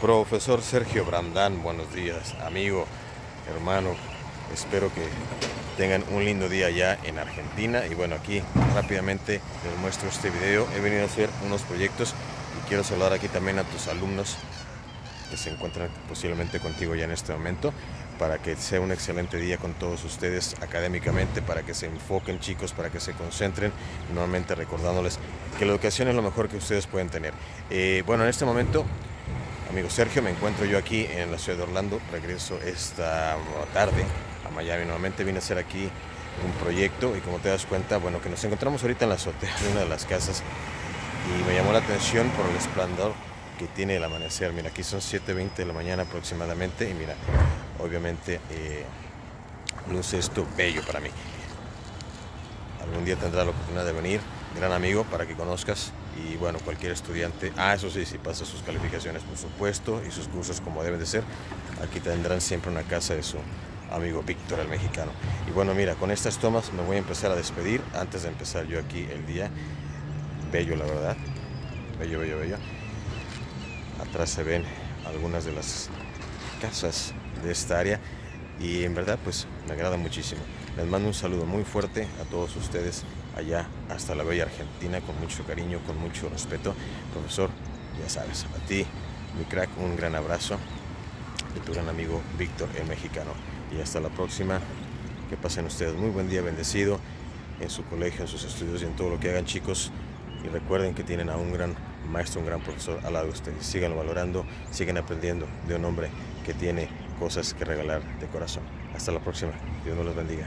Profesor Sergio Brandán, buenos días, amigo, hermano. Espero que tengan un lindo día ya en Argentina. Y bueno, aquí rápidamente les muestro este video. He venido a hacer unos proyectos y quiero saludar aquí también a tus alumnos que se encuentran posiblemente contigo ya en este momento para que sea un excelente día con todos ustedes académicamente, para que se enfoquen chicos, para que se concentren, nuevamente recordándoles que la educación es lo mejor que ustedes pueden tener. Eh, bueno, en este momento, amigo Sergio, me encuentro yo aquí en la ciudad de Orlando, regreso esta tarde a Miami, nuevamente vine a hacer aquí un proyecto y como te das cuenta, bueno, que nos encontramos ahorita en la azotea de una de las casas y me llamó la atención por el esplendor que tiene el amanecer. Mira, aquí son 7.20 de la mañana aproximadamente y mira, obviamente eh, luce esto bello para mí. Algún día tendrá la oportunidad de venir, gran amigo, para que conozcas y bueno, cualquier estudiante, ah, eso sí, si pasa sus calificaciones por supuesto y sus cursos como deben de ser, aquí tendrán siempre una casa de su amigo Víctor el mexicano. Y bueno, mira, con estas tomas me voy a empezar a despedir antes de empezar yo aquí el día. Bello, la verdad. Bello, bello, bello. Atrás se ven algunas de las casas de esta área y en verdad pues me agrada muchísimo. Les mando un saludo muy fuerte a todos ustedes allá hasta la bella Argentina con mucho cariño, con mucho respeto. Profesor, ya sabes, a ti, mi crack, un gran abrazo de tu gran amigo Víctor el mexicano. Y hasta la próxima. Que pasen ustedes muy buen día, bendecido en su colegio, en sus estudios y en todo lo que hagan chicos. Y recuerden que tienen a un gran maestro, un gran profesor al lado de ustedes. Síganlo valorando, sigan aprendiendo de un hombre que tiene cosas que regalar de corazón. Hasta la próxima. Dios nos los bendiga.